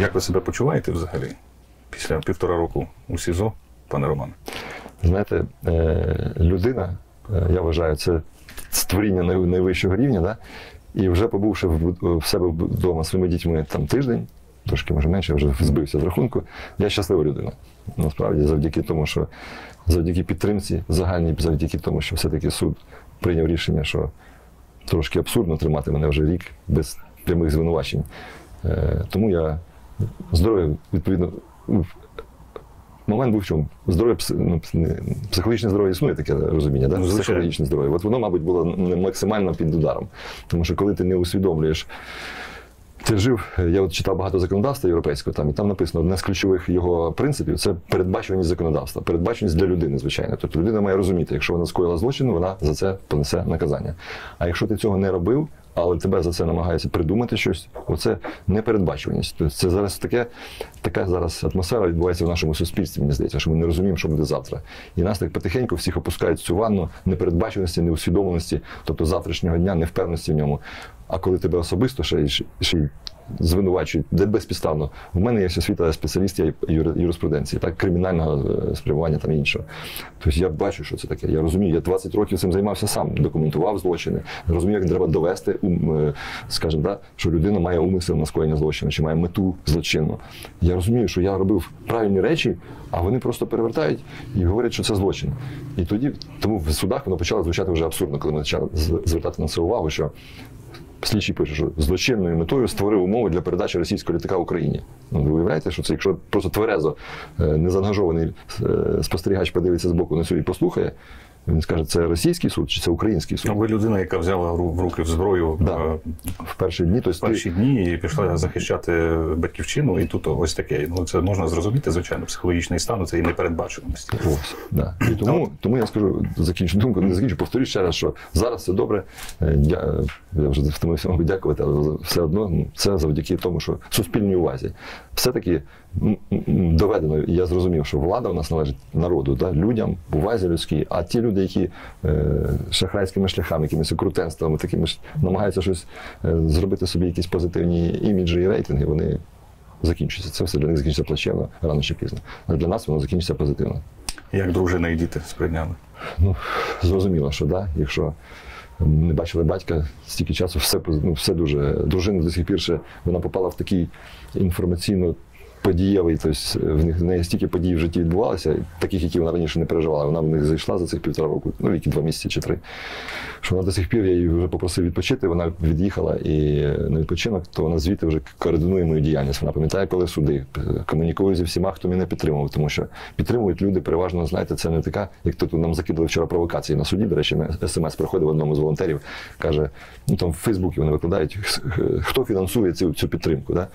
Як ви себе почуваєте взагалі після півтора року у СІЗО, пане Романе? Знаєте, е, людина, е, я вважаю, це створіння найвищого рівня, да? і вже побувши в, себе вдома своїми дітьми там тиждень, трошки може менше, я вже збився з рахунку, я щаслива людина. Насправді, завдяки тому, що завдяки підтримці загальній, завдяки тому, що все-таки суд прийняв рішення, що трошки абсурдно тримати мене вже рік без прямих звинувачень. Е, тому я здоров'я, відповідно, ну, момент був в чому? Здоров'я, ну, психологічне здоров'я існує таке розуміння, да? Ну, психологічне здоров'я. От воно, мабуть, було максимально під ударом. Тому що коли ти не усвідомлюєш, ти жив, я от читав багато законодавства європейського там, і там написано одне з ключових його принципів це передбачуваність законодавства. Передбачуваність для людини, звичайно. Тобто людина має розуміти, якщо вона скоїла злочин, вона за це понесе наказання. А якщо ти цього не робив, але тебе за це намагаються придумати щось, оце непередбачуваність. Тобто це зараз таке, така зараз атмосфера відбувається в нашому суспільстві, мені здається, що ми не розуміємо, що буде завтра. І нас так потихеньку всіх опускають в цю ванну непередбачуваності, неусвідомленості, тобто завтрашнього дня, невпевненості в ньому. А коли тебе особисто ще, й- ще й звинувачують, де безпідставно. В мене є освіта спеціаліст юриспруденції, так, кримінального е, спрямування там іншого. Тобто я бачу, що це таке. Я розумію, я 20 років цим займався сам, документував злочини, розумію, як треба довести, е, скажімо, да, що людина має умисел на скоєння злочину, чи має мету злочинну. Я розумію, що я робив правильні речі, а вони просто перевертають і говорять, що це злочин. І тоді, тому в судах воно почало звучати вже абсурдно, коли ми почали звертати на це увагу, що Слідчий пише, що злочинною метою створив умови для передачі російського літака Україні. Ну, ви уявляєте, що це, якщо просто тверезо е, незаангажований е, спостерігач подивиться з боку на цю і послухає, він скаже, це російський суд чи це український суд? Ну, ви людина, яка взяла в руки в зброю Да. е, В перші дні, в тобто перші дні і пішла захищати батьківщину, і тут ось таке. Ну це можна зрозуміти, звичайно, психологічний стан це і непередбачуваність. Ось, да. І тому, тому я скажу, закінчу думку, не закінчу, повторюю ще раз, що зараз все добре. Е, Я, я вже втомився вам дякувати, але все одно ну, це завдяки тому, що суспільній увазі. Все-таки доведено, я зрозумів, що влада у нас належить народу, да, людям, увазі людській, а ті люди, які е, шахрайськими шляхами, якимись окрутенствами, такими ж намагаються щось е, зробити собі якісь позитивні іміджі і рейтинги, вони закінчуються. Це все для них закінчиться плачевно рано чи пізно. А для нас воно закінчиться позитивно. Як дружина і діти сприйняли? Ну, зрозуміло, що да, якщо не бачили батька стільки часу, все, ну, все дуже. Дружина до сих пір ще вона попала в такий інформаційно. Подієвий, тобто в них в неї стільки подій в житті відбувалося, таких, які вона раніше не переживала. Вона в них зайшла за цих півтора року, ну які два місяці чи три. Що вона до сих пір я її вже попросив відпочити, вона від'їхала і на відпочинок, то вона звідти вже координує мою діяльність. Вона пам'ятає, коли суди, комунікує зі всіма, хто мене підтримував, тому що підтримують люди переважно, знаєте, це не така, як тут нам закидали вчора провокації на суді. До речі, на смс приходив одному з волонтерів, каже: ну там в Фейсбуці вони викладають, хто фінансує цю, цю підтримку. Да?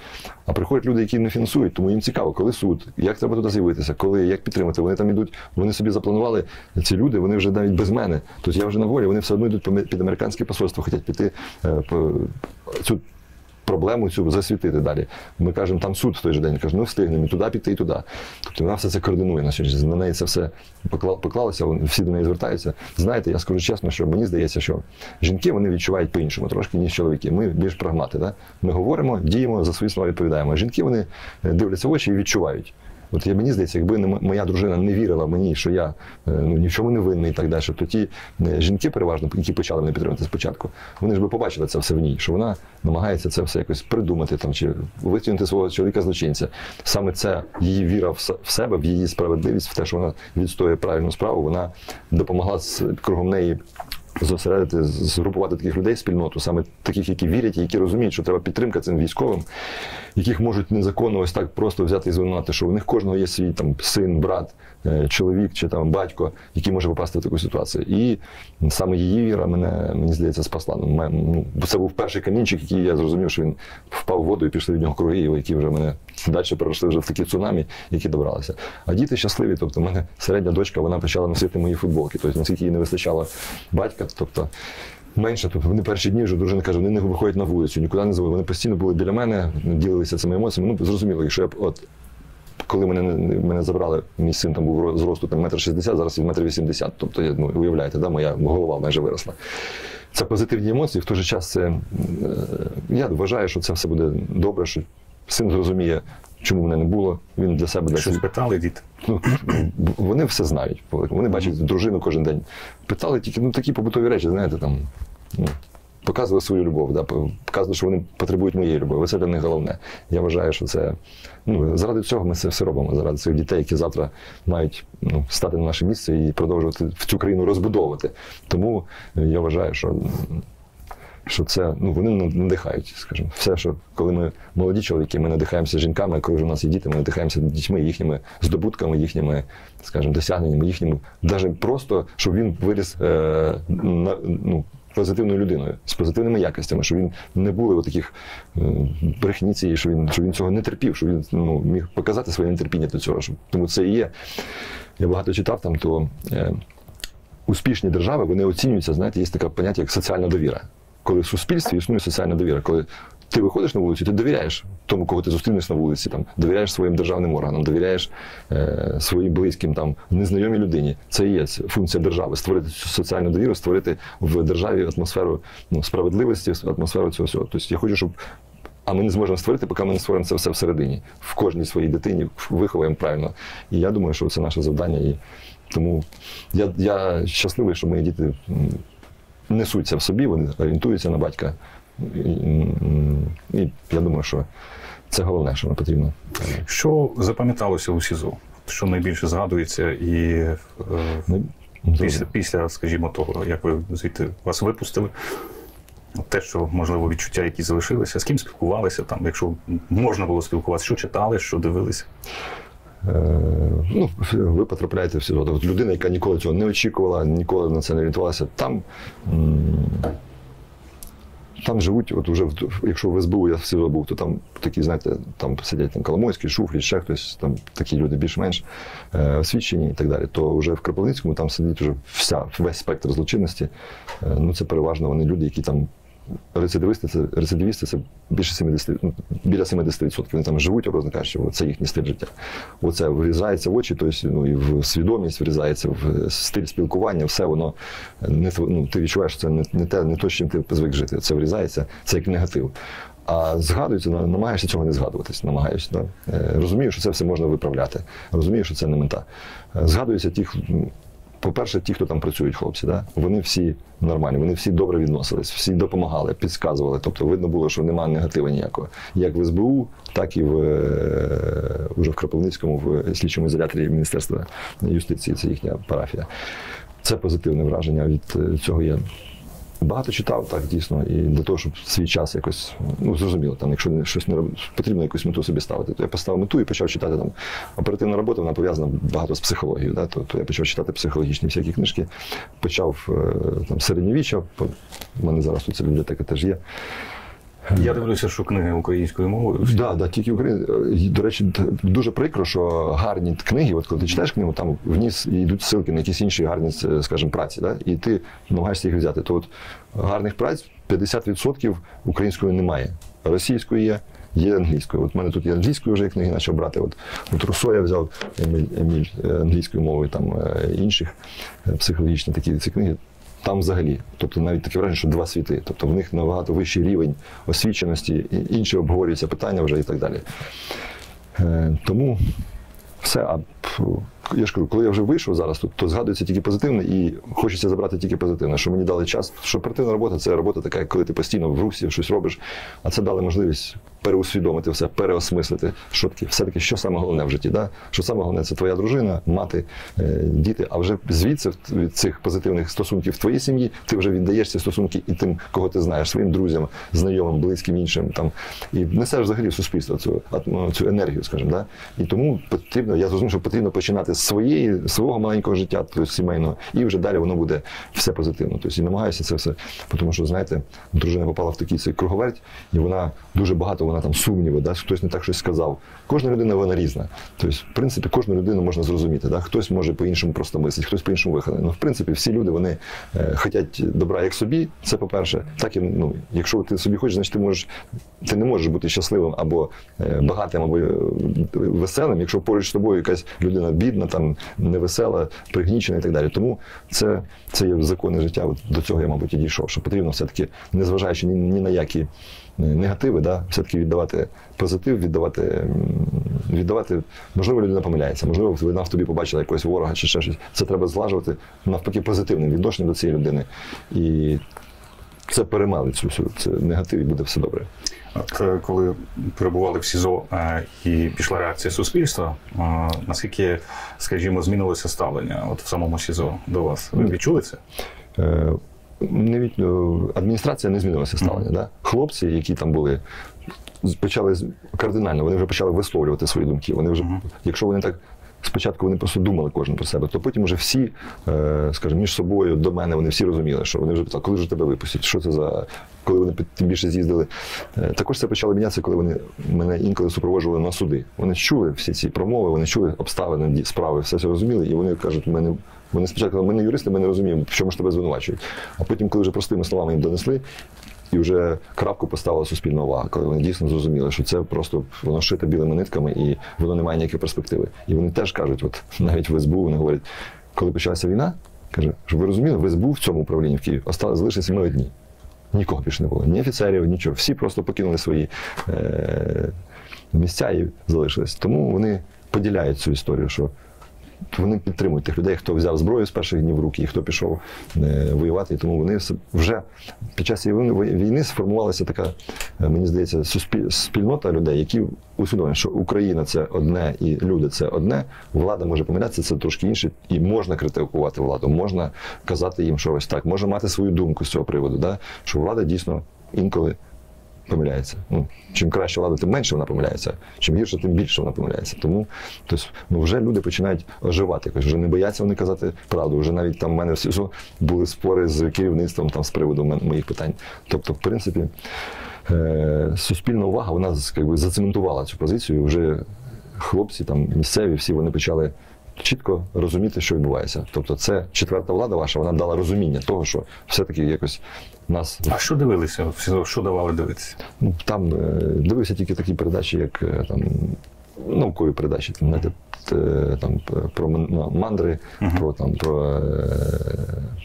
А приходять люди, які не фінансують, тому їм цікаво, коли суд, як треба туди з'явитися, коли, як підтримати. Вони там ідуть, вони собі запланували ці люди, вони вже навіть без мене. Тобто я вже на волі, вони все одно йдуть під американське посольство, хочуть піти е, по цю. Проблему цю засвітити далі. Ми кажемо, там суд в той же день. каже, ну встигнемо і туди піти, і туди. Тобто вона все це координує на сьогодні. На неї це все поклалося, всі до неї звертаються. Знаєте, я скажу чесно, що мені здається, що жінки вони відчувають по-іншому, трошки, ніж чоловіки. Ми більш прагмати. Да? Ми говоримо, діємо, за свої слова відповідаємо. Жінки вони е, дивляться в очі і відчувають. От я мені здається, якби не моя дружина не вірила мені, що я е, ну, ні в чому не винний і так далі, то ті е, жінки, переважно, які почали мене підтримувати спочатку, вони ж би побачили це все в ній, що вона намагається це все якось придумати там чи витягнути свого чоловіка злочинця. Саме це її віра в себе, в її справедливість, в те, що вона відстоює правильну справу, вона допомогла кругом неї зосередити, згрупувати таких людей, спільноту, саме таких, які вірять, і які розуміють, що треба підтримка цим військовим, яких можуть незаконно ось так просто взяти і звинувати, що у них кожного є свій там син, брат, е, чоловік чи там батько, який може попасти в таку ситуацію. І саме її віра мене мені здається спасла. Ну, ну, це був перший камінчик, який я зрозумів, що він впав в воду і пішли від нього круги, які вже мене далі перейшли вже в такі цунамі, які добралися. А діти щасливі. Тобто, в мене середня дочка вона почала носити мої футболки. Тобто, наскільки їй не вистачало батька, тобто. Менше, тобто вони перші дні вже дружина каже, вони не виходять на вулицю, нікуди не звали. Вони постійно були біля мене, ділилися цими емоціями. Ну, зрозуміло, якщо я от коли мене, мене забрали, мій син там був зросту там, метр шістдесят, зараз він метр вісімдесят. Тобто, я, ну, уявляєте, да, моя голова майже виросла. Це позитивні емоції, в той же час це, е, я вважаю, що це все буде добре, що син зрозуміє, чому мене не було. Він для себе дасть Щось питали діти. Ну, вони все знають. Вони бачать дружину кожен день. Питали тільки ну, такі побутові речі, знаєте, там. Ну, показували свою любов, да, показували, що вони потребують моєї любові. Це для них головне. Я вважаю, що це ну, заради цього ми це все робимо, заради цих дітей, які завтра мають ну, стати на наше місце і продовжувати в цю країну розбудовувати. Тому я вважаю, що. Що це ну вони надихають, скажімо. Все, що коли ми молоді чоловіки, ми надихаємося жінками, коли вже у нас є діти, ми надихаємося дітьми, їхніми здобутками, їхніми, скажімо, досягненнями, їхніми, навіть просто щоб він виріс е, на ну позитивною людиною з позитивними якостями, щоб він не були таких е, брехні цієї, що він що він цього не терпів, що він ну, міг показати своє нетерпіння до цього. Щоб, тому це і є. Я багато читав там, то е, успішні держави вони оцінюються, знаєте, є таке поняття, як соціальна довіра. Коли в суспільстві існує соціальна довіра, коли ти виходиш на вулицю, ти довіряєш тому, кого ти зустрінеш на вулиці, там довіряєш своїм державним органам, довіряєш е, своїм близьким, там незнайомій людині. Це і є функція держави створити цю соціальну довіру, створити в державі атмосферу ну, справедливості, атмосферу цього всього. Тобто я хочу, щоб. А ми не зможемо створити, поки ми не створимо це все всередині, в кожній своїй дитині, виховуємо правильно. І я думаю, що це наше завдання. І тому я я щасливий, що мої діти несуться в собі, вони орієнтуються на батька. І я думаю, що це головне, що нам потрібно. Що запам'яталося у СІЗО? Що найбільше згадується, і е, ну, після, після, скажімо, того, як ви звідти вас випустили, те, що, можливо, відчуття, які залишилися, з ким спілкувалися, там, якщо можна було спілкуватися, що читали, що дивилися? Е, ну, Ви потрапляєте в СІЗО. Тобто людина, яка ніколи цього не очікувала, ніколи на це не орієнтувалася, там. Там живуть, от уже якщо в СБУ я в СІЗО був, то там такі, знаєте, там сидять там Коломойський, Шуфрі, ще хтось, там такі люди більш-менш е, освічені і так далі. То вже в Кропивницькому там сидить вже вся весь спектр злочинності. Е, ну це переважно вони люди, які там рецидивісти це рецидивісти це більше 70, ну, біля 70%. Вони там живуть, образно кажучи, це їхній стиль життя. Оце врізається в очі, тобто, ну, і в свідомість врізається в стиль спілкування, все воно не ну, ти відчуваєш, що це не, не те, не то, з чим ти звик жити. Це врізається, це як негатив. А згадується, намагаєшся цього не згадуватись, намагаюся. Да? Е, розумію, що це все можна виправляти. Розумію, що це не мета. Е, згадуються ті, по-перше, ті, хто там працюють, хлопці, да? вони всі нормальні, вони всі добре відносились, всі допомагали, підказували. Тобто видно було, що немає негатива ніякого. Як в СБУ, так і в уже в Кропивницькому, в слідчому ізоляторі Міністерства юстиції, це їхня парафія. Це позитивне враження від е, цього є. Багато читав, так дійсно, і для того, щоб свій час якось ну зрозуміло, там, якщо щось не робити, потрібно якусь мету собі ставити. То я поставив мету і почав читати там оперативна робота, вона пов'язана багато з психологією. Да? То, то я почав читати психологічні всякі книжки, почав е, там середньовіччя, в мене зараз тут ця бібліотека теж є. Я дивлюся, що книги українською мовою. Так, да, да, тільки українською. До речі, дуже прикро, що гарні книги, от коли ти читаєш книгу, там вниз йдуть ссылки на якісь інші гарні, скажімо, праці, да? і ти намагаєшся їх взяти. То от гарних праць 50% української немає. Російської є, є англійською. От в мене тут є англійською вже книги почав брати. От, от Руссо я взяв Еміль, Еміль е, англійською мовою, там е, інших е, психологічні такі ці книги там взагалі. Тобто навіть таке враження, що два світи. Тобто в них набагато вищий рівень освіченості, інші обговорюються питання вже і так далі. Е, тому все. А я ж кажу, коли я вже вийшов зараз, то, то згадується тільки позитивне і хочеться забрати тільки позитивне, що мені дали час. Що оперативна робота це робота така, коли ти постійно в русі щось робиш, а це дали можливість переусвідомити все, переосмислити, що таки, все-таки, що саме головне в житті. Да? Що саме головне це твоя дружина, мати, е, діти. А вже звідси від цих позитивних стосунків в твоїй сім'ї ти вже віддаєш ці стосунки і тим, кого ти знаєш, своїм друзям, знайомим, близьким, іншим там і несеш взагалі в суспільство цю цю енергію, скажімо. Да? І тому потрібно, я зрозумів, що потрібно починати з своєї свого маленького життя, тобто сімейного, і вже далі воно буде все позитивно. Тобто і намагаюся це все, тому що знаєте, дружина попала в такий цей круговерть, і вона дуже багато вона там сумніви, да? хтось не так щось сказав. Кожна людина вона різна. Тобто, в принципі, кожну людину можна зрозуміти. Да? Хтось може по-іншому просто мислити, хтось по-іншому виходить. Ну, в принципі, всі люди вони е, хочуть добра як собі, це по-перше. Так і ну, якщо ти собі хочеш, значить ти можеш, ти не можеш бути щасливим або е, багатим, або е, веселим, якщо поруч з тобою якась людина бідна, там невесела, пригнічена і так далі. Тому це це є закони життя. От До цього я, мабуть, і дійшов, що потрібно все-таки, незважаючи ні, ні на які негативи, да, все-таки віддавати позитив, віддавати, віддавати, можливо, людина помиляється, можливо, вона в тобі побачила якогось ворога чи ще щось. Це треба злажувати навпаки позитивним відношенням до цієї людини. І це перемали цю всю це негатив і буде все добре. От е, коли перебували в СІЗО е, і пішла реакція суспільства, е, наскільки, скажімо, змінилося ставлення от в самому СІЗО до вас? Ви відчули це? Не від, е, адміністрація не змінилася ставлення. Да? Хлопці, які там були, почали кардинально, вони вже почали висловлювати свої думки. Вони вже, якщо вони так. Спочатку вони просто думали кожен про себе, то потім вже всі, е, скажімо, між собою до мене вони всі розуміли, що вони вже питали, коли ж тебе випустять, що це за. Коли вони тим більше з'їздили. Е, Також це почало мінятися, коли вони мене інколи супроводжували на суди. Вони чули всі ці промови, вони чули обставини справи, все це розуміли, і вони кажуть, мене. Вони спочатку казали, ми не юристи, ми не розуміємо, в чому ж тебе звинувачують. А потім, коли вже простими словами їм донесли, і вже крапку поставила суспільна увага, коли вони дійсно зрозуміли, що це просто воно шите білими нитками і воно не має ніякої перспективи. І вони теж кажуть, от навіть в СБУ вони говорять, коли почалася війна, каже, щоб ви розуміли, в СБУ в цьому управлінні в Києві залишилися ми одні. Нікого більше не було, ні офіцерів, нічого. Всі просто покинули свої е- місця і залишились. Тому вони поділяють цю історію, що вони підтримують тих людей, хто взяв зброю з перших днів в руки і хто пішов е, воювати. І тому вони вже під час війни- сформувалася така, е, мені здається, спільнота людей, які усвідомлюють, що Україна це одне і люди це одне. Влада може помилятися, це трошки інше, і можна критикувати владу, можна казати їм, що ось так, можна мати свою думку з цього приводу, да? що влада дійсно інколи помиляється. Ну, чим краще влада, тим менше вона помиляється. Чим гірше, тим більше вона помиляється. Тому тобто, ну, вже люди починають оживати. якось, Вже не бояться вони казати правду. Вже навіть там в мене в були спори з керівництвом там, з приводу моїх питань. Тобто, в принципі, е- суспільна увага вона якби, зацементувала цю позицію. Вже хлопці там місцеві, всі вони почали. Чітко розуміти, що відбувається. Тобто, це четверта влада ваша, вона дала розуміння того, що все-таки якось нас А що дивилися? Що давали дивитися? Ну, там е, дивився тільки такі передачі, як е, там наукові передачі, там, знаєте, там про ну, мандри, про там про, е,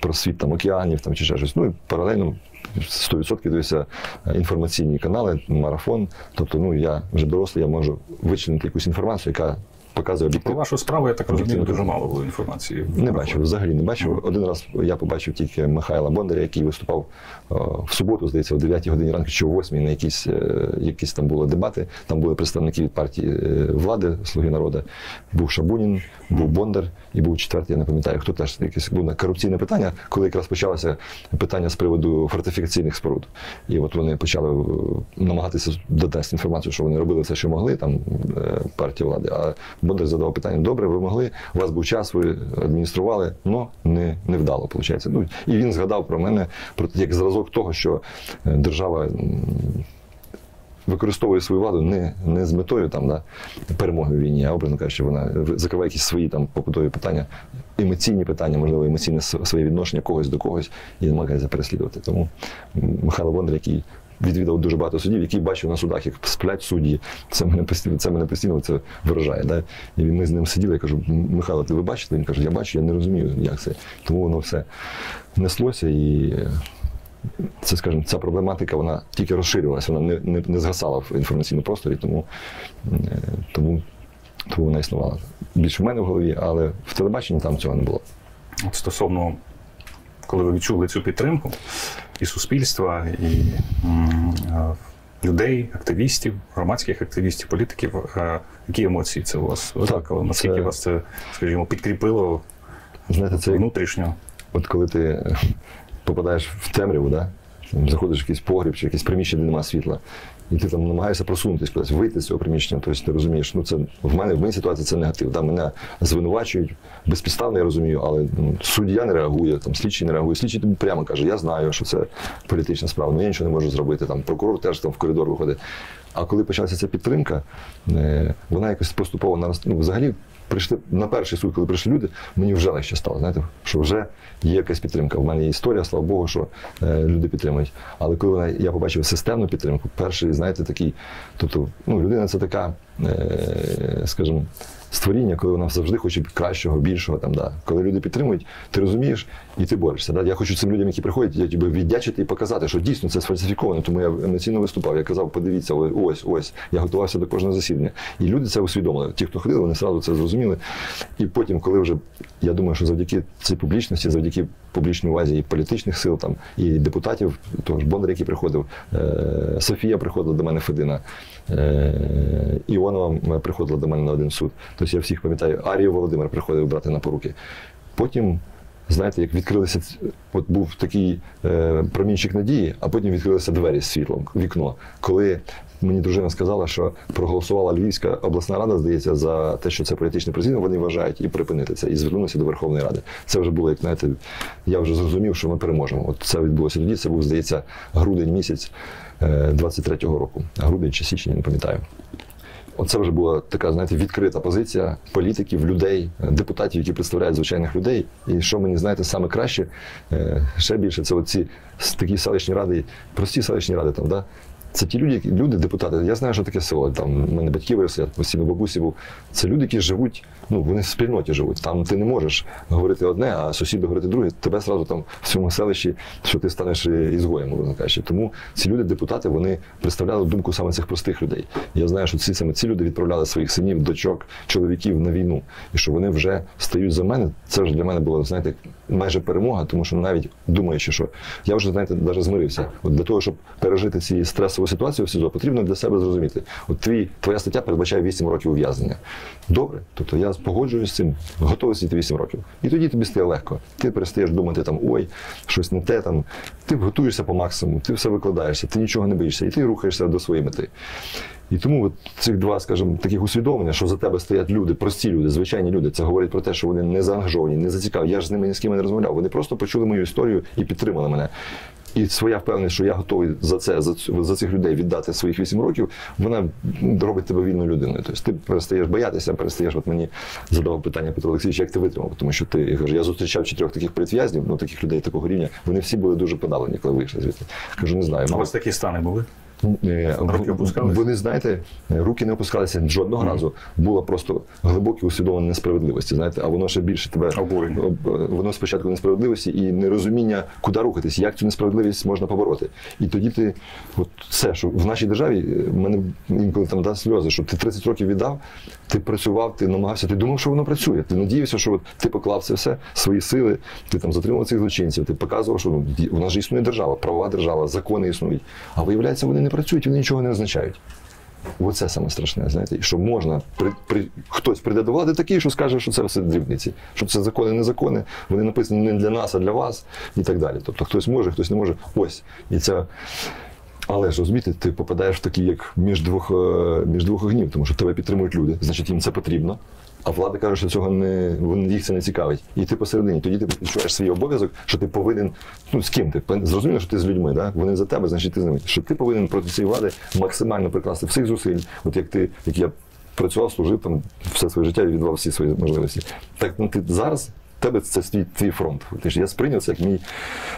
про світ там океанів там чи ще щось. Ну і паралельно 100% дивився е, інформаційні канали, марафон. Тобто, ну я вже дорослий, я можу вичленити якусь інформацію, яка показує Про вашу справу, я так розумію, дуже мало було інформації. Не бачив, взагалі не бачив. Один раз я побачив тільки Михайла Бондаря, який виступав е, в суботу, здається, о 9 годині ранку чи о 8 на якісь, е, якісь там були дебати. Там були представники від партії е, влади, Слуги народу. Був Шабунін, був Бондар і був четвертий, я не пам'ятаю, хто теж якесь було на корупційне питання, коли якраз почалося питання з приводу фортифікаційних споруд. І от вони почали намагатися донести інформацію, що вони робили все, що могли, там партія влади. А Бондар задавав питання: добре, ви могли, у вас був час, ви адміністрували, але не, не вдало, виходить. Ну, і він згадав про мене про як зразок того, що е, держава. Використовує свою владу не, не з метою там, да, перемоги в війні, а образно кажучи, вона закриває якісь свої там побутові питання, емоційні питання, можливо, емоційне своє відношення когось до когось і намагається переслідувати. Тому Михайло Бондар, який відвідав дуже багато судів, який бачив на судах, як сплять судді, це мене постійно, це мене постійно це вражає. Да? І ми з ним сиділи, я кажу, Михайло, ти ви бачите? Він каже, я бачу, я не розумію, як це. Тому воно все неслося і. це, скажімо, ця проблематика вона тільки розширювалася, вона не, не, не згасала в інформаційному просторі, тому, е, тому, тому вона існувала. Більше в мене в голові, але в телебаченні там цього не було. От стосовно, коли ви відчули цю підтримку і суспільства, і людей, активістів, громадських активістів, політиків, які емоції це у вас викликало? Наскільки це- вас це, скажімо, підкріпило Знаєте, це внутрішньо? от коли ти попадаєш в темряву, да? заходиш в якийсь погріб чи якесь приміщення, де немає світла, і ти там намагаєшся просунутися кудись, вийти з цього приміщення. Тобто ти розумієш, ну це в мене в моїй ситуації це негатив. Да? Мене звинувачують безпідставно, я розумію, але ну, суддя не реагує, там слідчий не реагує. Слідчий тобі прямо каже, я знаю, що це політична справа, але я нічого не можу зробити. Там прокурор теж там в коридор виходить. А коли почалася ця підтримка, е, вона якось поступово ну, взагалі. Прийшли на перший суд, коли прийшли люди, мені вже легше стало. Знаєте, що вже є якась підтримка. В мене є історія, слава Богу, що е, люди підтримують. Але коли я побачив системну підтримку, перший, знаєте, такий, тобто, ну, людина це така, е, скажімо, створіння, коли вона завжди хоче кращого, більшого. Там, да. Коли люди підтримують, ти розумієш і ти борешся. Да? Я хочу цим людям, які приходять, я тебе віддячити і показати, що дійсно це сфальсифіковано. Тому я емоційно виступав. Я казав, подивіться, ось, ось. Я готувався до кожного засідання. І люди це усвідомили. Ті, хто ходили, вони одразу це зрозуміли. І потім, коли вже я думаю, що завдяки цій публічності, завдяки публічній увазі і політичних сил, там і депутатів, того ж Бондар, який приходив, е, Софія приходила до мене Федина, е, Іонова приходила до мене на один суд. Тобто я всіх пам'ятаю, Арію Володимир приходив брати на поруки. Потім. Знаєте, як відкрилися, от був такий е, промінчик надії, а потім відкрилися двері з світлом, вікно. Коли мені дружина сказала, що проголосувала Львівська обласна рада, здається, за те, що це політичне президент, вони вважають і припинити це, і звернулися до Верховної Ради. Це вже було, як знаєте, я вже зрозумів, що ми переможемо. От це відбулося тоді. Це був, здається, грудень місяць е, 23-го року. Грудень чи січень, я не пам'ятаю. Оце вже була така, знаєте, відкрита позиція політиків, людей, депутатів, які представляють звичайних людей. І що мені знаєте, саме краще, е, ще більше, це оці такі селищні ради, прості селищні ради там, да. Це ті люди, люди, депутати. Я знаю, що таке село. Там у мене батьки виросли, я постійно бабусі був. Це люди, які живуть, ну вони в спільноті живуть. Там ти не можеш говорити одне, а сусіду говорити друге. Тебе зразу там в цьому селищі, що ти станеш ізгоєм, можна кажучи. Тому ці люди, депутати, вони представляли думку саме цих простих людей. Я знаю, що ці саме ці люди відправляли своїх синів, дочок, чоловіків на війну, і що вони вже стають за мене. Це вже для мене було, знаєте, майже перемога, тому що навіть думаючи, що я вже знаєте, навіть змирився. От для того, щоб пережити ці стресові ситуацію в СІЗО, потрібно для себе зрозуміти. От твій твоя стаття передбачає 8 років ув'язнення. Добре, тобто я погоджуюсь з цим, готовий сидіти 8 років. І тоді тобі стає легко. Ти перестаєш думати там ой, щось не те там. Ти готуєшся по максимуму, ти все викладаєшся, ти нічого не боїшся, і ти рухаєшся до своєї мети. І тому от цих два, скажімо, таких усвідомлення, що за тебе стоять люди, прості люди, звичайні люди, це говорить про те, що вони не заангажовані, не зацікавлені. Я ж з ними ні з ким не розмовляв. Вони просто почули мою історію і підтримали мене. І своя впевненість, що я готовий за це, за, за цих людей віддати своїх 8 років, вона робить тебе вільною людиною. Тобто ти перестаєш боятися, перестаєш. От мені задавав питання Петро Олексійович, як ти витримав? Тому що ти я кажу, я зустрічав чотирьох таких політв'язнів, ну таких людей такого рівня. Вони всі були дуже подавлені, коли вийшли звідти. Кажу, не знаю. А у вас такі стани були? Е, Руки опускалися? Вони, знаєте, руки не опускалися жодного разу. Було просто глибоке усвідомлення несправедливості. Знаєте, а воно ще більше тебе Обурення. воно спочатку несправедливості і нерозуміння, куди рухатись, як цю несправедливість можна побороти. І тоді ти, от все, що в нашій державі е, в мене інколи там да, сльози, що ти 30 років віддав, ти працював, ти намагався, ти думав, що воно працює. Ти надіявся, що от ти поклав це все, свої сили, ти там затримав цих злочинців, ти показував, що ну, у нас же існує держава, правова держава, закони існують. А виявляється, вони не працюють, вони нічого не означають. Оце саме страшне, знаєте, що можна при, при хтось прийде до влади такий, що скаже, що це все дрібниці, що це закони, не закони, вони написані не для нас, а для вас і так далі. Тобто хтось може, хтось не може. Ось і ця. Але ж розумієте, ти попадаєш в такий, як між двох, е, між двох огнів, тому що тебе підтримують люди, значить їм це потрібно. А влада каже, що цього не їх це не цікавить. І ти посередині, тоді ти відчуваєш свій обов'язок, що ти повинен. Ну з ким ти зрозуміло, що ти з людьми, да? вони за тебе, значить ти з ними. Що ти повинен проти цієї влади максимально прикласти всіх зусиль. От як ти, як я працював, служив там все своє життя і віддавав всі свої можливості. Так ну ти зараз. Тебе це твій, твій фронт. Фактично. Я сприйняв це як мій,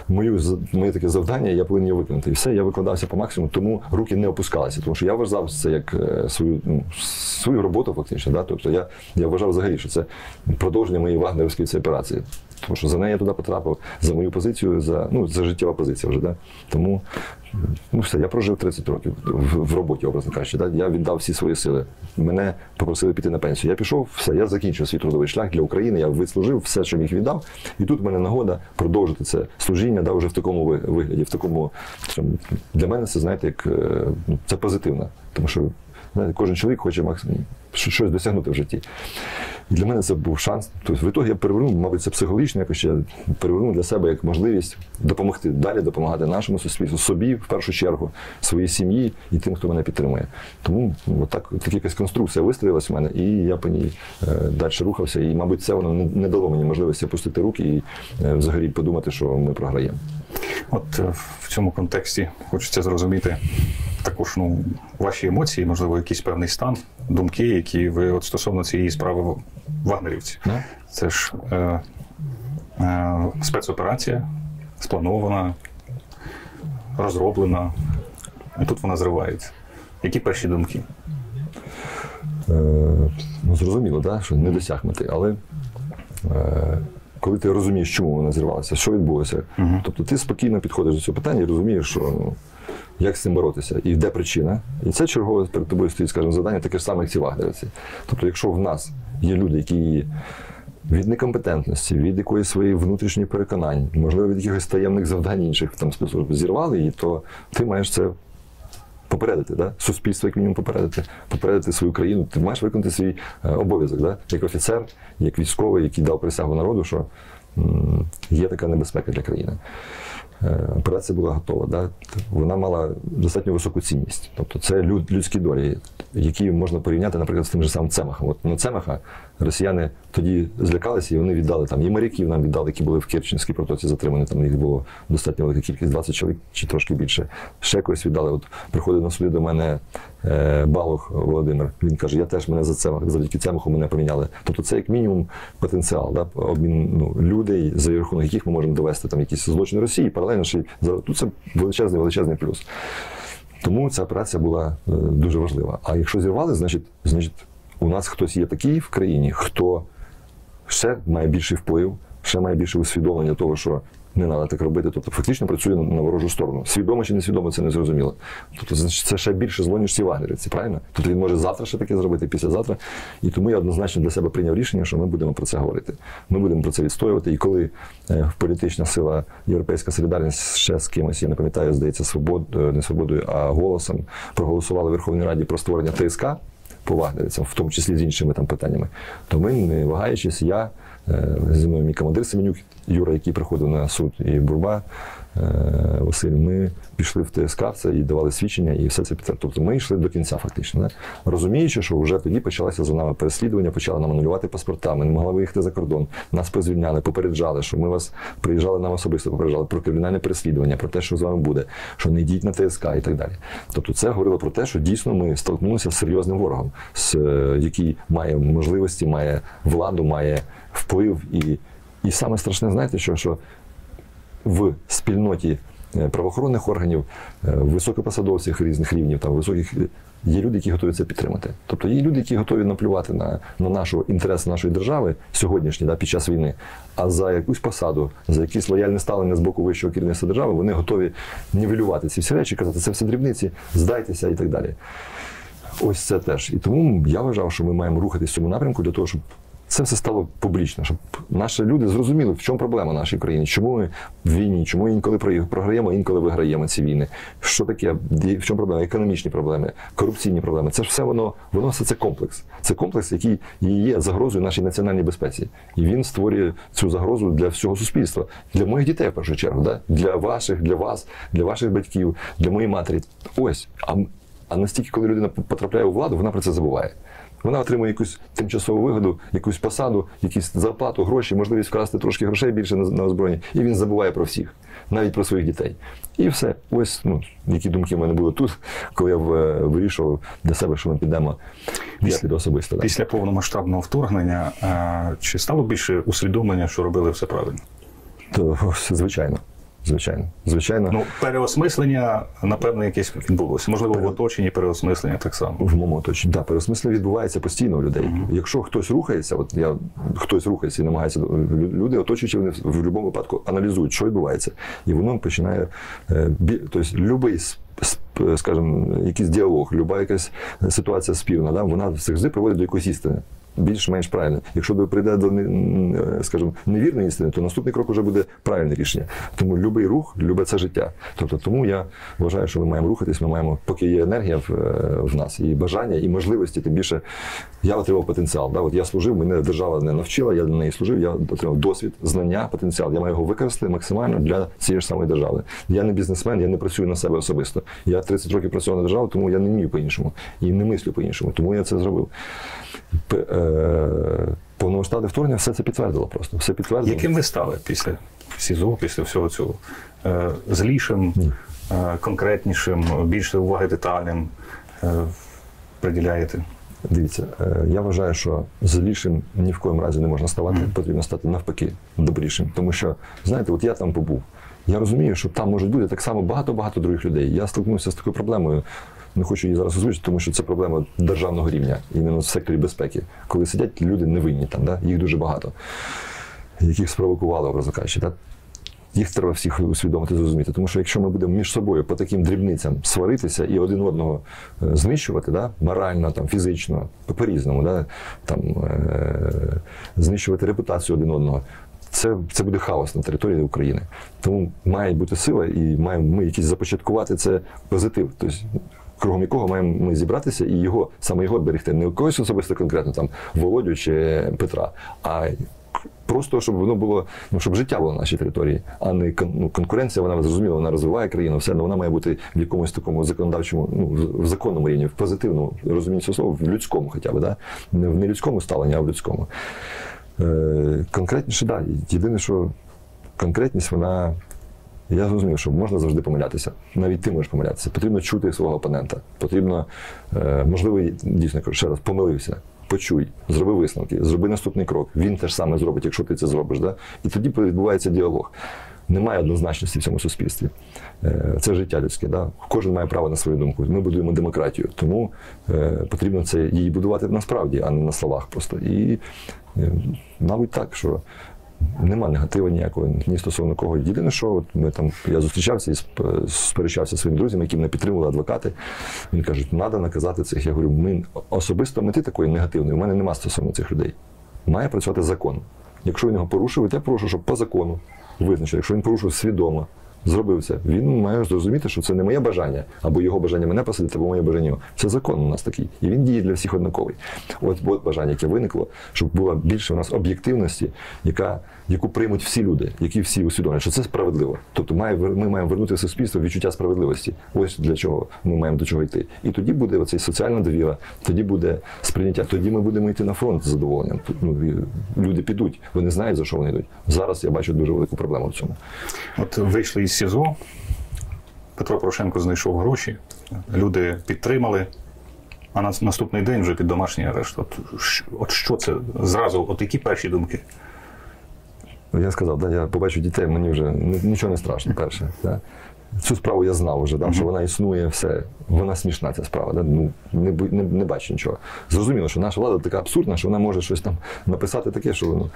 мою, моє таке завдання, я повинен його виконати. І все, я викладався по максимуму, тому руки не опускалися. Тому що я вважав це як е, свою, ну, свою роботу, фактично. Да? Тобто я, я вважав взагалі, що це продовження моєї вагнерівської операції. Тому що за неї я туди потрапив, за мою позицію, за, ну, за життєва позиція вже. Да? Тому ну, все, я прожив 30 років в, в роботі, образно кажучи. Да? Я віддав всі свої сили. Мене попросили піти на пенсію. Я пішов, все, я закінчив свій трудовий шлях для України, я вислужив все, що міг віддав. І тут в мене нагода продовжити це служіння, да, вже в такому вигляді, в такому. що Для мене це, знаєте, як е, ну, це позитивно. Тому що знаєте, кожен чоловік хоче максимум щось досягнути в житті. Для мене це був шанс. Тобто, в ітогі я перевернув, мабуть, це психологічно якось я перевернув для себе як можливість допомогти далі, допомагати нашому суспільству, собі в першу чергу, своїй сім'ї і тим, хто мене підтримує. Тому ну, отак, от якась конструкція вистроїлась в мене, і я по ній е, далі рухався. І, мабуть, це воно не, не дало мені можливості опустити руки і е, взагалі подумати, що ми програємо. От е, в цьому контексті хочеться зрозуміти також ну, ваші емоції, можливо, якийсь певний стан, думки, які ви от стосовно цієї справи вагнерівці. Да? Це ж е, е, спецоперація, спланована, розроблена, і тут вона зривається. Які перші думки? е, ну, зрозуміло, да, що не досяг мети, але е, коли ти розумієш, чому вона зірвалася, що відбулося, Мгм. тобто ти спокійно підходиш до цього питання і розумієш, що ну, як з цим боротися, і де причина. І це чергове перед тобою стоїть, скажімо, завдання, таке ж саме, як ці вагнерівці. Тобто, якщо в нас є люди, які від некомпетентності, від якоїсь своєї внутрішньої переконань, можливо, від якихось таємних завдань інших там спецслужб зірвали її, то ти маєш це попередити, да? суспільство, як мінімум, попередити, попередити свою країну. Ти маєш виконати свій е, обов'язок, да? як офіцер, як військовий, який дав присягу народу, що є така небезпека для країни. Е, Операція була готова. Да? Вона мала достатньо високу цінність. Тобто це люд, людські долі, які можна порівняти, наприклад, з тим же самим Цемахом. От на Цемаха росіяни тоді злякалися і вони віддали там і моряків нам віддали, які були в Керченській протоці затримані. Там їх було достатньо велика кількість, 20 чоловік чи трошки більше. Ще когось віддали. От приходив на суді до мене е, Балух Володимир. Він каже: Я теж мене за Цемах, завдяки Цемаху мене поміняли. Тобто це як мінімум потенціал, да? обмін ну, людей, за рахунок яких ми можемо довести там якісь злочини Росії, паралельно ще й тут це величезний величезний плюс. Тому ця операція була е, дуже важлива. А якщо зірвали, значить, значить, у нас хтось є такий в країні, хто ще має більший вплив, ще має більше усвідомлення того, що не треба так робити. Тобто фактично працює на- ворожу сторону. Свідомо чи несвідомо, це не зрозуміло. Тобто, це ще більше зло, ніж ці вагнерівці, правильно? Тобто він може завтра ще таке зробити, післязавтра. І тому я однозначно для себе прийняв рішення, що ми будемо про це говорити. Ми будемо про це відстоювати. І коли е, політична сила Європейська солідарність ще з кимось, я не пам'ятаю, здається, свобод, е, не свободою, а голосом проголосували в Верховній Раді про створення ТСК по вагнерівцям, в тому числі з іншими там питаннями, то ми, не вагаючись, я е, зі мною мій командир Семенюк, Юра, який приходив на суд, і Бурба Василь, ми пішли в ТСК це і давали свідчення, і все це підтвердили. Тобто ми йшли до кінця, фактично. Да? Розуміючи, що вже тоді почалося за нами переслідування, почали нам анулювати паспорта, ми не могли виїхати за кордон. Нас позвільняли, попереджали, що ми вас приїжджали нам особисто, попереджали про кримінальне переслідування, про те, що з вами буде, що не йдіть на ТСК і так далі. Тобто, це говорило про те, що дійсно ми столкнулися з серйозним ворогом, з, е, який має можливості, має владу, має вплив. І, і саме страшне, знаєте, що, що в спільноті е, правоохоронних органів, е, високопосадовців різних рівнів, там високих е, є люди, які готові це підтримати. Тобто є люди, які готові наплювати на, на нашу інтерес нашої держави сьогоднішній, да, під час війни, а за якусь посаду, за якесь лояльне ставлення з боку вищого керівництва держави, вони готові нівелювати ці всі речі, казати, це все дрібниці, здайтеся і так далі. Ось це теж. І тому я вважав, що ми маємо рухатись в цьому напрямку для того, щоб це все стало публічно, щоб наші люди зрозуміли, в чому проблема нашої країни, чому ми в війні, чому інколи про- програємо, інколи виграємо ці війни. Що таке, в чому проблема? Економічні проблеми, корупційні проблеми. Це ж все воно, воно все це комплекс. Це комплекс, який є загрозою нашій національній безпеці. І він створює цю загрозу для всього суспільства, для моїх дітей в першу чергу, да? для ваших, для вас, для ваших батьків, для моєї матері. Ось. А, а настільки, коли людина потрапляє у владу, вона про це забуває. Вона отримує якусь тимчасову вигоду, якусь посаду, якусь зарплату, гроші, можливість вкрасти трошки грошей більше на, озброєння, і він забуває про всіх, навіть про своїх дітей. І все. Ось ну, які думки в мене були тут, коли я е, вирішував для себе, що ми підемо я піду особисто. Після повномасштабного вторгнення е, чи стало більше усвідомлення, що робили все правильно? То, звичайно. Звичайно. Звичайно. Ну, переосмислення, напевно, якесь відбулося. Можливо, в оточенні переосмислення так само. В моєму оточенні. Да, переосмислення відбувається постійно у людей. Якщо хтось рухається, от я хтось рухається і намагається лю- люди, оточуючи вони в будь-якому випадку аналізують, що відбувається, і воно починає е, бі- тобто любий скажімо, якийсь діалог, люба якась ситуація спірна, да, вона завжди приводить до якоїсь істини. Більш-менш правильно. Якщо до- прийде до е, скажімо, невірної істини, то наступний крок вже буде правильне рішення. Тому будь-який рух, любе це життя. Тобто, тому я вважаю, що ми маємо рухатись, ми маємо, поки є енергія в, е, в нас, і бажання, і можливості, тим більше я отримав потенціал. Да? От я служив, мене держава не навчила, я на неї служив, я отримав досвід, знання, потенціал. Я маю його використати максимально для цієї ж самої держави. Я не бізнесмен, я не працюю на себе особисто. Я 30 років працював на державу, тому я не вмію по-іншому і не мислю по-іншому. Тому я це зробив. Е, Повномасштабне вторгнення все це підтвердило просто. Все підтвердило. Яким ви стали після СІЗО, після всього цього? Е, Злішим, е, конкретнішим, більше уваги деталям е, приділяєте? Дивіться, я вважаю, що злішим ні в коєму разі не можна ставати, потрібно стати навпаки добрішим. Тому що, знаєте, от я там побув. Я розумію, що там можуть бути так само багато-багато других людей. Я стикнувся з такою проблемою. Не хочу її зараз озвучити, тому що це проблема державного рівня, іменно в секторі безпеки. Коли сидять люди невинні там, да? їх дуже багато, яких спровокували, образно кажучи. Да? Їх треба всіх усвідомити, зрозуміти. Тому що якщо ми будемо між собою по таким дрібницям сваритися і один одного е, знищувати, да, морально, там, фізично, по-різному, да, там, е- знищувати репутацію один одного, це, це буде хаос на території України. Тому має бути сила і маємо ми якісь започаткувати це позитив. Тобто, кругом якого маємо ми зібратися і його саме його берегти. Не когось особисто конкретно там Володю чи Петра, а Просто щоб воно було, ну щоб життя було на нашій території, а не ну, конкуренція, вона зрозуміла, вона розвиває країну, все, але вона має бути в якомусь такому законодавчому, ну, в- законному рівні, в позитивному розумінні цього слова, в людському хоча б, да? не в не людському ставленні, а в людському. Е, конкретніше. Да. Єдине, що конкретність, вона. Я зрозумів, що можна завжди помилятися. Навіть ти можеш помилятися. Потрібно чути свого опонента. Потрібно, е, можливо, дійсно кажу, ще раз помилився. Почуй, зроби висновки, зроби наступний крок. Він те ж саме зробить, якщо ти це зробиш. Да? І тоді відбувається діалог. Немає однозначності в цьому суспільстві. Е, Це життя людське. Да? Кожен має право на свою думку. Ми будуємо демократію, тому е, потрібно це її будувати насправді, а не на словах просто. І, мабуть, так, що Нема негатива ніякого ні стосовно кого. Єдине, що от ми там я зустрічався і сперечався зі своїм друзями, які мене підтримували адвокати. Він кажуть, треба наказати цих. Я говорю, ми особисто мети такої негативної. У мене нема стосовно цих людей. Має працювати закон. Якщо він його порушив, я прошу, щоб по закону визначили. Якщо він порушив свідомо, зробив це, він має зрозуміти, що це не моє бажання, або його бажання мене посадити, або моє бажання його. Це закон у нас такий. І він діє для всіх однаковий. От, от бажання, яке виникло, щоб була більше у нас об'єктивності, яка, яку приймуть всі люди, які всі усвідомлюють, що це справедливо. Тобто має, ми маємо вернути в суспільство відчуття справедливості. Ось для чого ми маємо до чого йти. І тоді буде оцей соціальна довіра, тоді буде сприйняття, тоді ми будемо йти на фронт з задоволенням. Ну, люди підуть, вони знають, за що вони йдуть. Зараз я бачу дуже велику проблему в цьому. От вийшли із СІЗО, Петро Порошенко знайшов гроші, люди підтримали, а на наступний день вже під домашній арешт. От, от що це зразу, от які перші думки? Я сказав, да, я побачу дітей, мені вже нічого не страшно. Перше. Да. Цю справу я знав вже, да, що вона існує, все. Вона смішна, ця справа. Да? Ну, не, не, не бачу нічого. Зрозуміло, що наша влада така абсурдна, що вона може щось там написати таке, що ну,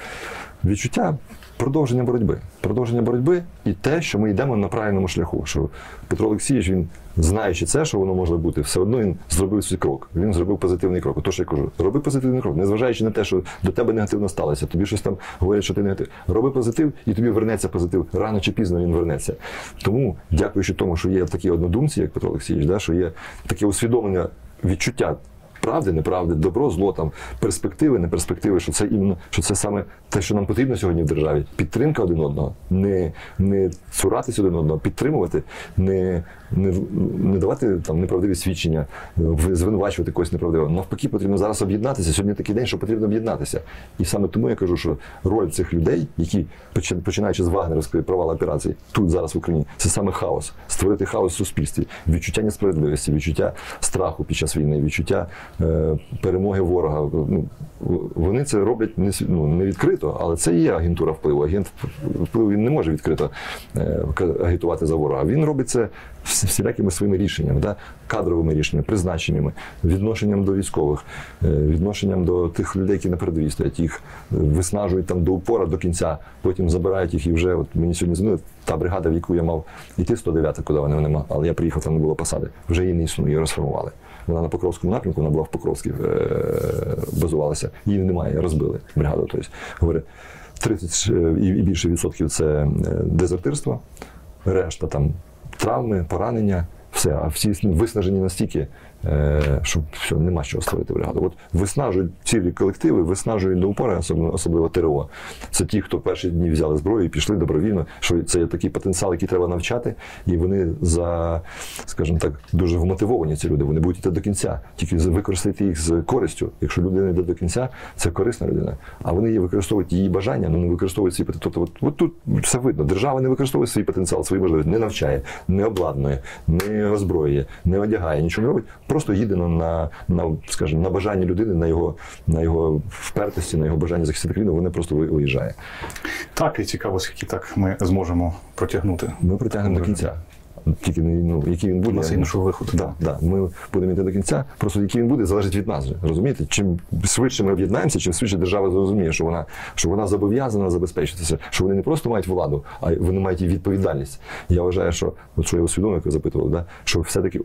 відчуття продовження боротьби. Продовження боротьби і те, що ми йдемо на правильному шляху. Що Петро Олексійович, він, знаючи це, що воно може бути, все одно він зробив свій крок. Він зробив позитивний крок. Отож я кажу, роби позитивний крок, незважаючи на те, що до тебе негативно сталося, тобі щось там говорять, що ти негатив. Роби позитив, і тобі вернеться позитив. Рано чи пізно він вернеться. Тому, дякуючи тому, що є такі однодумці, як Петро Олексійович, да, що є таке усвідомлення відчуття. Правди, неправди, добро, зло, там перспективи, не перспективи, що це іменно що це саме те, що нам потрібно сьогодні в державі. Підтримка один одного, не, не цуратися один одного, підтримувати, не, не, не давати там неправдиві свідчення, в- звинувачувати когось неправдиво. Навпаки, потрібно зараз об'єднатися. Сьогодні такий день, що потрібно об'єднатися. І саме тому я кажу, що роль цих людей, які починаючи з вагнерівської провал операції, тут зараз в Україні, це саме хаос, створити хаос в суспільстві, відчуття несправедливості, відчуття страху під час війни, відчуття е, перемоги ворога. Ну, вони це роблять не, ну, не відкрито, але це є агентура впливу. Агент впливу він не може відкрито е, агітувати за ворога. Він робить це всілякими своїми рішеннями, да? кадровими рішеннями, призначеннями, відношенням до військових, е, відношенням до тих людей, які на передовій стоять, їх е, виснажують там до упора, до кінця, потім забирають їх і вже от мені сьогодні дзвонили, та бригада, в яку я мав йти 109, куди вони нема, але я приїхав, там не було посади. Вже її не існує, її розформували. Вона на Покровському напрямку, вона була в Покровській, е, базувалася. Її немає, розбили бригаду. Тобто, говорю, 30 е, і більше відсотків це дезертирство, решта там травми, поранення, все. А всі виснажені настільки, е, що все, нема чого створити бригаду. От виснажують цілі колективи, виснажують до упора, особливо, особливо ТРО. Це ті, хто перші дні взяли зброю і пішли добровільно. Що це є такий потенціал, який треба навчати, і вони за, скажімо так, дуже вмотивовані ці люди. Вони будуть йти до кінця. Тільки використати їх з користю. Якщо людина йде до кінця, це корисна людина. А вони її використовують її бажання, але не використовують свій потенціал. Тобто, от, от тут все видно. Держава не використовує свій потенціал, свої можливості, не навчає, не обладнує, не озброює, не одягає, нічого не робить. Просто їде на, на, скажімо, на бажання людини, на його, на його впертості, на його бажання захистити країну, вони просто ви- виїжджає. Так, і цікаво, скільки так ми зможемо протягнути. Ми притягнемо до кінця. Тільки не ну, який він буде. У нас іншого виходу. Да, да. Ми будемо йти до кінця. Просто який він буде, залежить від нас. Розумієте? Чим швидше ми об'єднаємося, чим швидше держава зрозуміє, що вона, що вона зобов'язана забезпечитися, що вони не просто мають владу, а вони мають і відповідальність. Я вважаю, що от що я усвідомив, як ви запитували, да? що все-таки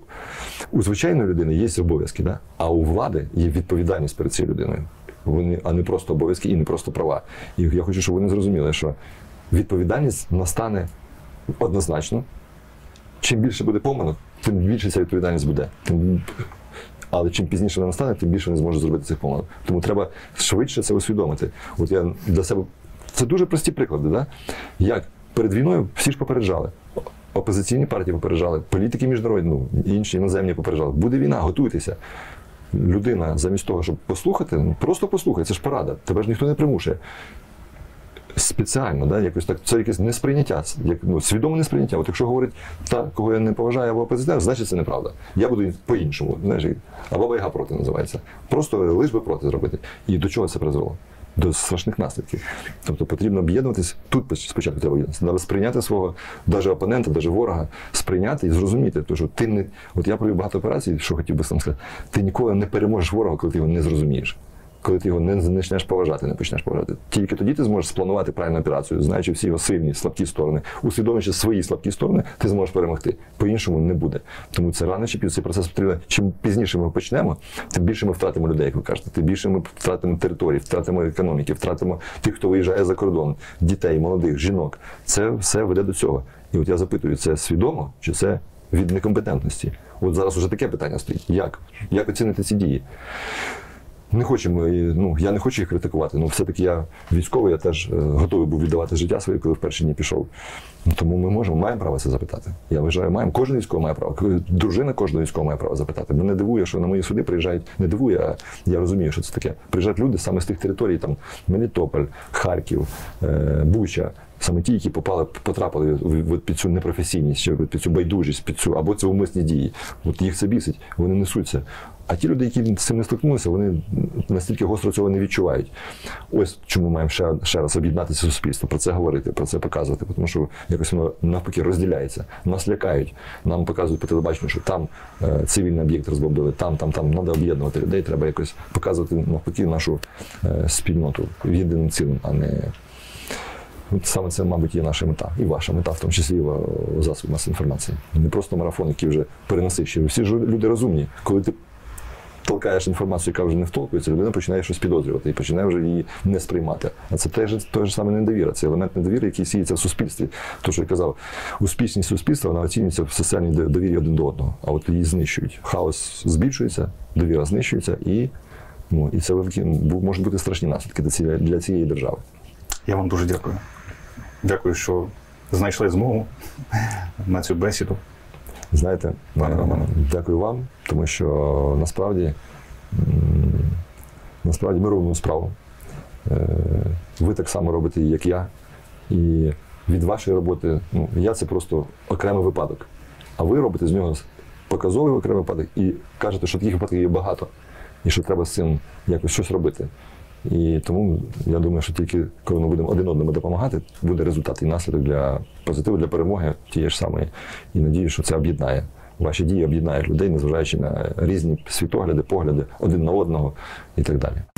у звичайної людини є обов'язки, да? а у влади є відповідальність перед цією людиною. Вони, а не просто обов'язки і не просто права. І я хочу, щоб вони зрозуміли, що відповідальність настане однозначно, чим більше буде помилок, тим більше ця відповідальність буде. Але чим пізніше вона настане, тим більше не зможе зробити цих помилок. Тому треба швидше це усвідомити. От я для себе. Це дуже прості приклади, да? як перед війною всі ж попереджали. Опозиційні партії попереджали, політики міжнародні, ну, інші іноземні попереджали. Буде війна, готуйтеся. Людина, замість того, щоб послухати, ну, просто послухай, це ж порада. Тебе ж ніхто не примушує спеціально, да, якось так, це якесь несприйняття, як, ну, свідоме несприйняття. От якщо говорить та, кого я не поважаю або опозиціонер, значить це неправда. Я буду по-іншому. Знаєш, а баба яга проти називається. Просто лиш би проти зробити. І до чого це призвело? До страшних наслідків. Тобто потрібно об'єднуватись. Тут спочатку треба об'єднатися. Треба сприйняти свого навіть опонента, навіть ворога, сприйняти і зрозуміти. Тому що ти не. От я провів багато операцій, що хотів би сам сказати, ти ніколи не переможеш ворога, коли ти його не зрозумієш коли ти його не не почнеш поважати, не почнеш поважати. Тільки тоді ти зможеш спланувати правильну операцію, знаючи всі його сильні, слабкі сторони, усвідомлюючи свої слабкі сторони, ти зможеш перемогти. По-іншому не буде. Тому це рано чи цей процес потрібно. Чим пізніше ми почнемо, тим більше ми втратимо людей, як ви кажете, тим більше ми втратимо території, втратимо економіки, втратимо тих, хто виїжджає за кордон, дітей, молодих, жінок. Це все веде до цього. І от я запитую, це свідомо чи це від некомпетентності? От зараз уже таке питання стоїть. Як? Як оцінити ці дії? Не хочемо, ну я не хочу їх критикувати. Ну, все-таки я військовий, я теж е, готовий був віддавати життя своє, коли в перші дні пішов. Ну, тому ми можемо, маємо право це запитати. Я вважаю, маємо. Кожен військовий має право. Дружина кожного військового має право запитати. Мене дивує, що на мої суди приїжджають, не дивує, а я розумію, що це таке. Приїжджають люди саме з тих територій, там Мелітополь, Харків, е, Буча. Саме ті, які попали, потрапили під цю непрофесійність, під цю байдужість, під цю або це умисні дії. От їх це бісить, вони несуться. А ті люди, які з цим не стикнулися, вони настільки гостро цього не відчувають. Ось чому маємо ще, ще раз об'єднатися суспільство, про це говорити, про це показувати, тому що якось воно навпаки розділяється. Нас лякають, нам показують по телебаченню, що там е, цивільний об'єкт розбомбили, там, там, там треба об'єднувати людей. Треба якось показувати навпаки нашу е, спільноту єдиним цілим, а не саме це, мабуть, є наша мета, і ваша мета, в тому числі в в засобі масової інформації. Не просто марафон, який вже перенасищує. Всі ж люди розумні. Коли ти толкаєш інформацію, яка вже не втолкується, людина починає щось підозрювати і починає вже її не сприймати. А це теж той ж саме недовіра. Це елемент недовіри, який сіється в суспільстві. То, що я казав, успішність суспільства вона оцінюється в соціальній довірі один до одного, а от її знищують. Хаос збільшується, довіра знищується, і, ну, і це можуть бути страшні наслідки для цієї держави. Я вам дуже дякую. Дякую, що знайшли змогу на цю бесіду. Знаєте, Пане е, Романе. дякую вам, тому що насправді, насправді ми робимо справу. Е, Ви так само робите, як я. І від вашої роботи, ну, я це просто окремий випадок. А ви робите з нього показовий окремий випадок і кажете, що таких випадків є багато, і що треба з цим якось щось робити. І тому я думаю, що тільки коли ми будемо один одному допомагати, буде результат і наслідок для позитиву, для перемоги тієї ж самої. І надію, що це об'єднає. Ваші дії об'єднають людей, незважаючи на різні світогляди, погляди один на одного і так далі.